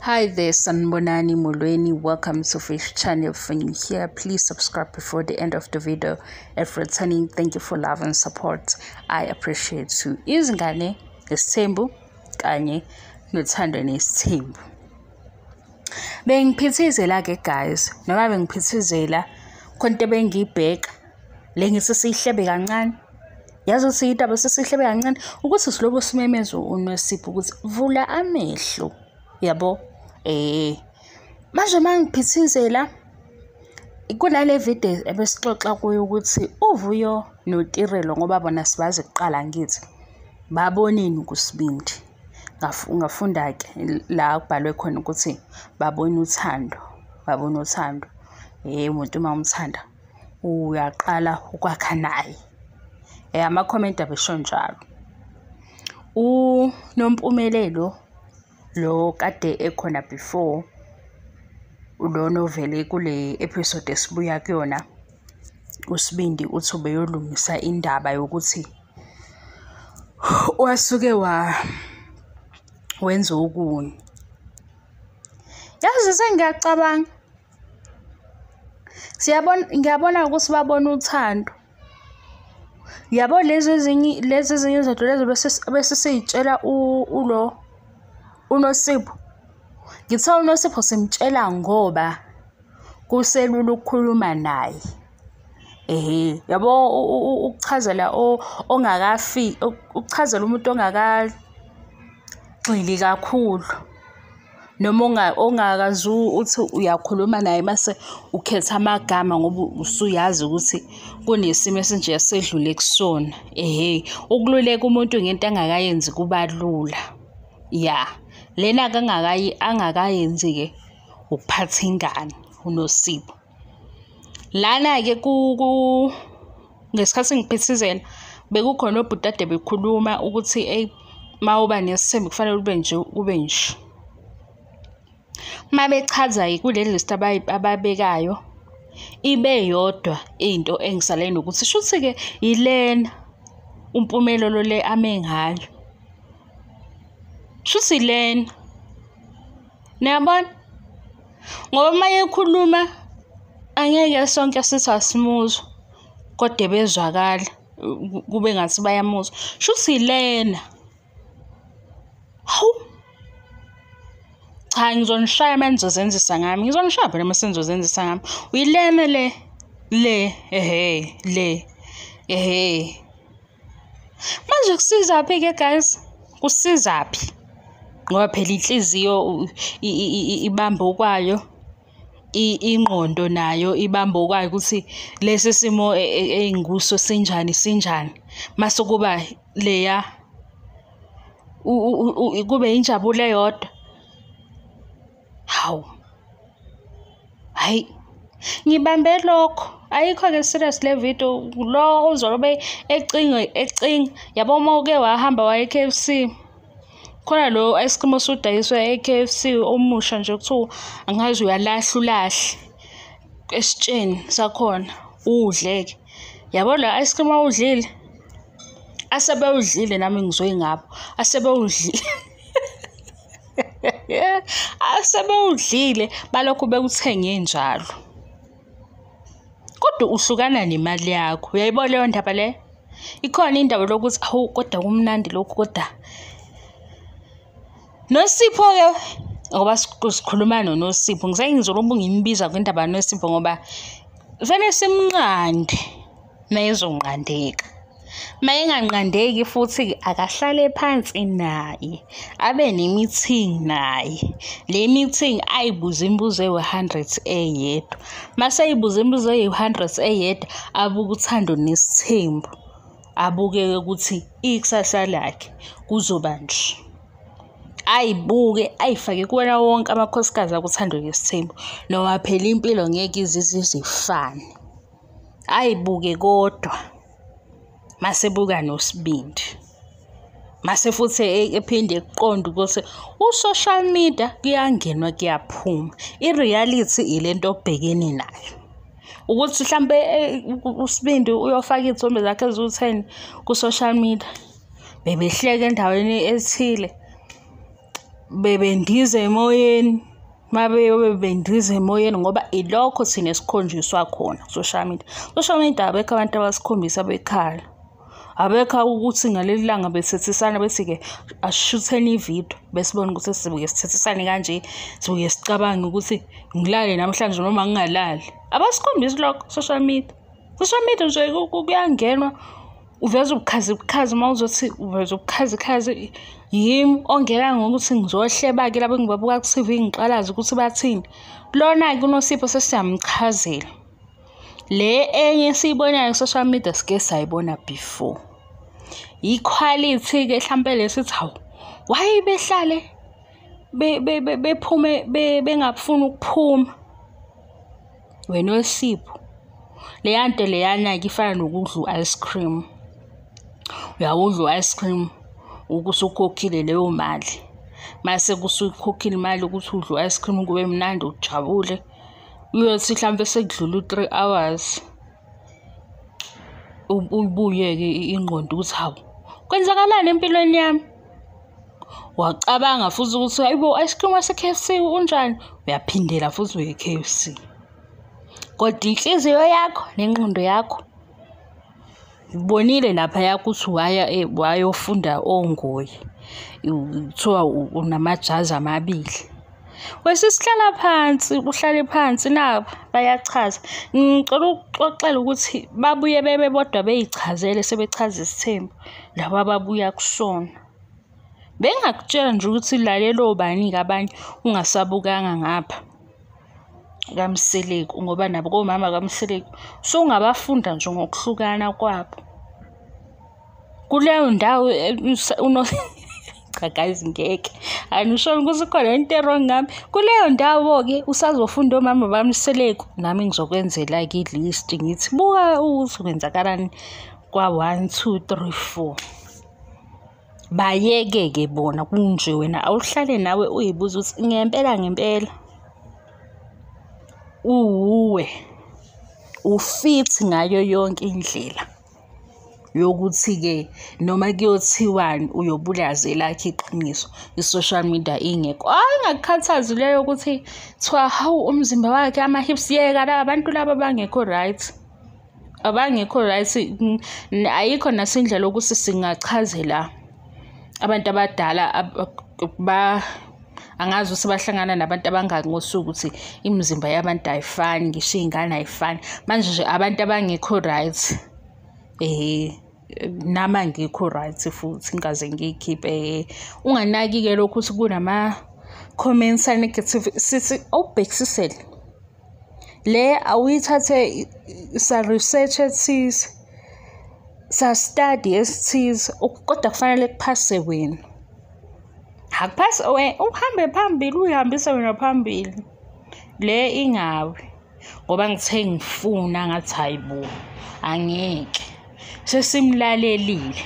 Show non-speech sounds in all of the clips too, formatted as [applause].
Hi there, Sanbonani Molweni. Welcome to Fish Channel. For you here, please subscribe before the end of the video. If returning, thank you for love and support. I appreciate you. Izingane nesithembu kanye nothando nesithembu. Bengiphithizela ke guys, noma bengiphithizela khona into bengiyibheka le ngithi siyihlebe kancane. Yazi ukuthi indaba sesihlebe kancane ukuthi silobo simemeza uNosipho ukuthi vula amehlo. Yabo? Eh. Manje mangiphithizela kunale video ebesixoxa kuyo ukuthi uvuyo notirelo ngoba bona sibazi kuqala ngithi baboneni kusibindi ngafunda ke la kubhalwe khona ukuthi babona uthando babona uthando. Eh umuntu uma umthanda uyaqala ukwakha naye. Eh ama-comment abesho njalo. Unompumelelo lo kade ekhona before lo novele kule episode esibuya kuyona usibindi uthi ubeyolungisa indaba yokuthi wasuke wa wenza okunye. Yazi sengiyacabanga. Siyabona ngiyabona ukuthi babona uthando. Yabo lezi ezinye lezi ezinye izinto lezo bese siyitshela ulo unosipho ngithe unosipho simtshela ngoba kuselula ukukhuluma naye. Ehe yabo ukuchazela ukuchazela umuntu ongakagxili kakhulu noma ongakazi uthi uyakhuluma naye mase ukhetha amagama ngoba usuyazi ukuthi kunesimo esinje esedlule kusona. Ehe ukululeka umuntu ngento angakayenzi kuba lula. Ya. Lena ke angakayenzi ke ukuphatha ingane unosipho lana ke ku ngesikhathi ngiphithizela bekukhona obhutade bekhuluma ukuthi ey mawuba nesithembu kufanele ube nje ube nje. Uma bechaza kule list ababekayo ibe yodwa into engisale nokuthi shuthi-ke yilena umpumelelo le ame ngayo. Shuthi ilena niyabona? Ngoba uma ekhuluma angeke sonke sithi asimuzwa kodwa bezwakala kube ngathi bayamuzwa. Shuthi ilena hawu! Cha ngizonishaya uma nizozenzisa ngami. Ngizonishaya phela uma senizozenzisa ngami. Uyilena le le ehe le ehe. Manje kusizaphi ke guys? Kusizaphi ngoba phela inhliziyo ibamba okwayo ingqondo nayo ibamba okwayo ukuthi lesi simo engikuso sinjani sinjani. Mase kuba leya kube injabulo eyodwa. Hawu. Hayi ngibambe lokho. Ayikho-ke serious le video. Lo uzobe ecinga ecinga yabo uma uke wahamba waye e-K_F_C khona lo ice cream osudayiswa e-K_F_C omusha nje kuthiwa angazi uyalahla ulahle esitsheni sakhona udleke yabo la ice cream awudlile? Asebewudlile nami ngizoyingapho asebewudlile. [laughs] Asebewudlile balokhu bekuthenge njalo. Kodwa uhlukana nemali yakho. Uyayibona leyo ndaba leyo ikhona indaba lokuthi awu kodwa kumnandi lokhu kodwa nosipho-ke ngoba sikhuluma nonosipho ngisake ngizolobu ngimbiza kwindaba nosipho ngoba fanele simnqande mayezonqandeka. Uma enganqandeki futhi akahlale phansi naye abe ne-meeting naye. Le meeting ayibuze imibuzo ewu-hundred eyedwa. Mase ayibuze imibuzo eyi-hundred eyedwa abuke uthando nesithembu abuke ukuthi ikusasa lakhe kuzoba nje ayibuke ayifake kuwona wonke amakhosikazi akuthando nesithembu noma phela impilo ngeke izize zifane ayibuke kodwa masebuka nosibindi. Mase futhi ephinde eqonda ukuthi u-social media kuyangenwa kuyaphuma i-reality ilento obhekene nayo. Ukuthi mhlambe usibindi uyofaka iy'thombe zakhe eziwu-ten ku-social media bebehleka endaweni ethile bebendiza emoyeni mabeyobe bendiza emoyeni ngoba ilokho thina esikhonjiswa khona social media. Social media abekho abantu abasikhombisa bekhala abekho ukuthi ngaleli langa bethethisana bethi-ke asishutheni ividiyo besibone ukuthi sibuke sithethisane kanje sibuke sicabange ukuthi ngilale namhlanje noma ngingalali. Abasikhombisi lokho social media. Social media nje kuyangenwa uveza ubukhazi bukhazi uma uzothi uveza ubukhazikhazi yimi ongeka ngokuthi ngizohleba-ke labo engibabuka ku-tv ngiqalaze ukuthi bathini. Lona-ke unosipho sesiyamchazela. Le enye esiyibonayo ku-social media sike sayibona before. Ikhwalithi-ke hlampe lesithi hawu why behlale bephume bengafuni ukuphuma? Wena osipho. Leya nto leyana-ke ifana nokudla u-ice cream. Uyawudla u-ice cream ukusukhokhile leyo mali. Mase kusuyikhokhile imali ukuthi udle u-ice cream kube mnandi ujabule. Uyothi mhlawumbe sekudlula u-three hours ubuye-ke ingqondo ukuthi hawu kwenzakalani empilweni yami? Wacabanga futhi ukuthi hayibo ice cream wase-K_F_C unjani? Uyaphindela futhi uye e-K_F_C kodwa inhliziyo yakho nengqondo yakho ngibonile laphaya ukuthi waya wayofunda ongoye kuthiwa unamajazi amabili. Wesisihlala phansi uhlale phansi nabo bayachaza. Ngicela ukuxoxela ukuthi babuye bebe bodwa beyichazele sebechaza isithembu. Labo ababuya kusona. Bengakutshela nje ukuthi lalelo bani-ke abanye ungasabukanga ngapha. Kamseleki ngoba nabo komama kamseleki sowungabafunda nje ngokuhlukana kwabo. Kuleyo ndawo cha guys ngeke. Anishona ukuthi khona into erong ngami kuleyo ndawo-ke usazofunda omama bamseleki nami ngizokwenzela-ke i-list ngithi buka ukuthi kwenzakalani kwa-one two three four. Bayeke-ke bona kunje wena awuhlale nawe uyibuza ukuthi ngempela ngempela. Uwuwe ufithi ngayo yonke indlela yokuthi-ke noma kuyothiwani uyobulaze lakho iqiniso i-social media ingekho. Hayi ingakukhathazi leyo ukuthi thiwa hawu umzimba wakhe ama-hips yeka la abantu laba abangekho right abangekho right. Ayikho nasindlela yokuthi singachazela abantu abadala ba angazi ukuthi bahlangana nabantu abangaki ngosuku ukuthi imizimba yabantu ayifani ngisho iy'ngane ayifani. Manje nje abantu abangekho right eh nama ngikho right futhi ngikaze ngiyikhiphe unganaki-ke lokhu ukuthi kunama comments negative sithi awubhekisisele le awuyithathe sa research ethize sa study esithize kodwa kufanele kuphase wena. Akuphasi uhambe phambili uyihambise wena phambili le ingawe ngoba ngithe ngifuna ngathi hayi bo angeke sesimlalelile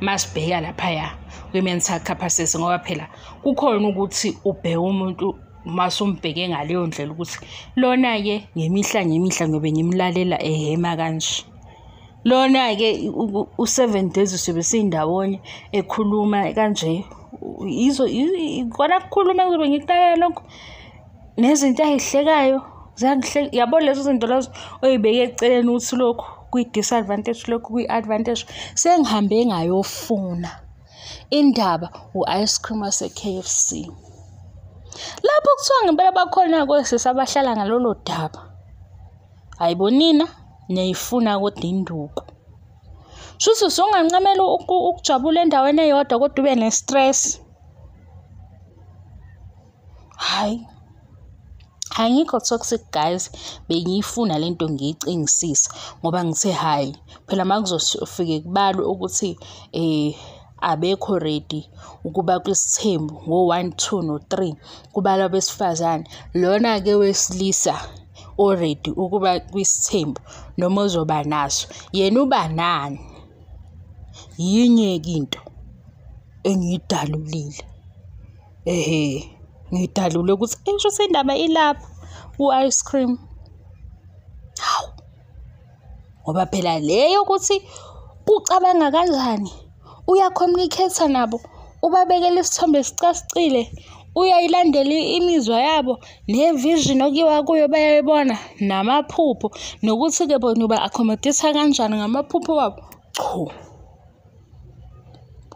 masibheka laphaya kwi-mental capacity ngoba phela kukhona ukuthi ubheke umuntu mase umbheke ngaleyo ndlela ukuthi lona-ke ngemihla ngemihla ngiyobe ngimlalela ehema kanje lona-ke u-seven days siyobe siyindawonye ekhuluma kanje yizo kona kukhuluma kuzobe ngikulayela lokho. Nezinto ziyangihleka yabo lezo zinto lezo oy'beke eceleni ukuthi lokhu kwi-disadvantage lokhu kwi-advantage sengihambe ngayofuna indaba u-ice cream wase-K_F_C lapho kuthiwa ngempela bakhona kosisi abahlala ngalolo daba ayibonina niyayifuna kodwa induku. Shuthi usungancamela ukujabula endaweni eyodwa kodwa ube ne-stress. Hhayi Angikho toxic guys bengiyifuna lento ngiyicingisisa ngoba ngithe hhayi phela uma kuzofike kubalwe ukuthi abekho ready ukuba kwisithembu ngo-one two no-three kubalwa abesifazane. Lona-ke wesilisa o-ready ukuba kwisithembu noma ozoba naso yena uba nani? Yinye-ke into engiyidalulile. Ehe ngidalule ukuthi esho sendaba ilapha ku-ice cream. Hawu ngoba phela le yokuthi ucabanga kanjani uya-communicate nabo ubabekele isithombe esicacile uyayilandela imizwa yabo ne-vision okuyiwa kuyo bayayibona namaphupho. Nokuthi-ke bona uba-accommodate-a kanjani ngamaphupho wabo? Chu.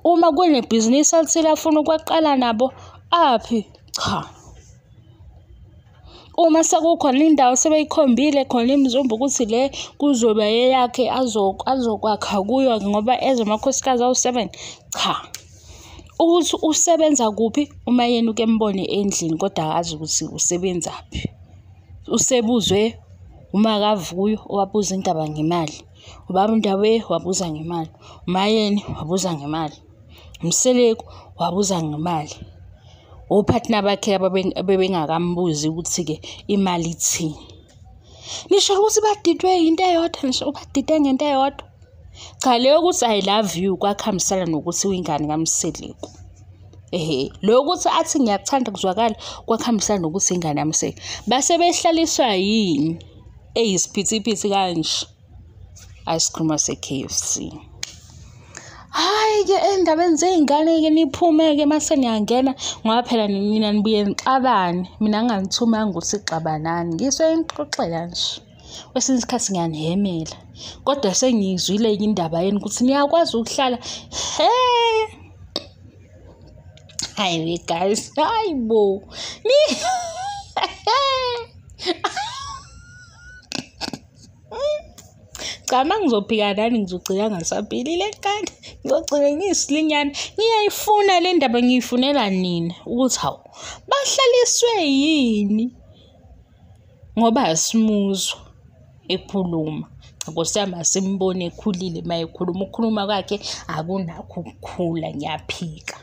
Uma kunebhizinisi elithile afuna ukwaqala nabo aphi? Cha. Uma sekukhona indawo sebeyikhombile khona imizombo ukuthi le kuzoba eyakhe azokwakha kuyo ngoba eze amakhosikazi awu-seven cha. Ukuthi usebenza kuphi uma yena uke mbone endlini kodwa akazi ukuthi usebenzaphi usebuzwe umakavuyo owabuza indaba ngemali. Ubaba Ndawe wabuza ngemali. Umayeni wabuza ngemali. Umseleku wabuza ngemali. Ophathina bakhe abebengakambuzi ukuthi-ke imali ithini? Nisho ukuthi badidwe yinto eyodwa ngisho badide ngento eyodwa. Cha le yokuthi i love you kwakuhambisana nokuthi uyingane kamseleku ehe lokuthi athi ngiyakuthanda kuzwakala kwakuhambisana nokuthi ingane yamseleku base behlaliswa yini? Eyisiphithiphithi kanje. Ayisikhuluma se-K_F_C Hhayi-ke ey'ndabeni zey'ngane-ke niphume-ke mase niyangena ngoba phela nina nibuye nixabane. Mina nginganithumanga ukuthi xabanani, ngisuke nginixoxela nje. Kwesinye isikhathi ngiyanihemela, kodwa sengiyizwile-ke indaba yenu ukuthi niyakwazi ukuhlala he. Hhayi guys, hayi bo. Cha uma ngizophika nani ngizogcina ngisaphilile kani. Ngizogcina ngiyisilinyane. Ngiyayifuna le ndaba ngiyifunela nina ukuthi hawu bahlaliswe yini ngoba asimuzwa ekhuluma. Nkosi yami asimbone ekhulile uma ekhuluma. Ukukhuluma kwakhe akunakho ukukhula ngiyaphika.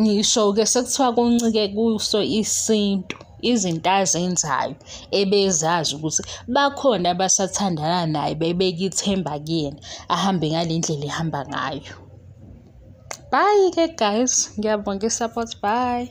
Ngisho-ke sekuthiwa kuncike kuso isintu izinto azenzayo ebezazi ukuthi bakhona abasathandana naye bebeka ithemba kuyena ahambe ngale ndlela ehamba ngayo. Bye-ke guys, ngiyabonga i-support, bye.